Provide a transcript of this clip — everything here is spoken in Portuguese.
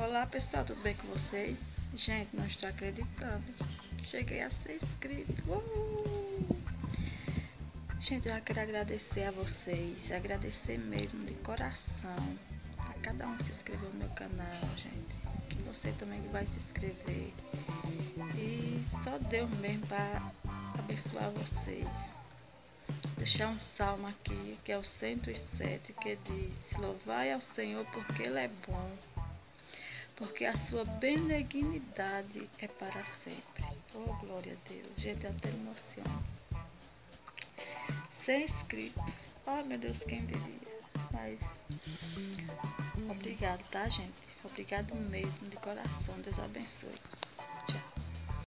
Olá pessoal, tudo bem com vocês? Gente, não estou acreditando. Cheguei a ser inscrito. Gente, eu quero agradecer a vocês, agradecer mesmo de coração a cada um que se inscreveu no meu canal, gente. Que você também vai se inscrever. E só Deus mesmo para abençoar vocês. Deixar um salmo aqui, que é o 107, que diz: Louvai ao Senhor porque Ele é bom porque a sua benignidade é para sempre. Oh, glória a Deus. Gente, eu até emociono. Ser inscrito. Oh, meu Deus, quem diria. Mas, obrigado, tá, gente? Obrigado mesmo, de coração. Deus abençoe.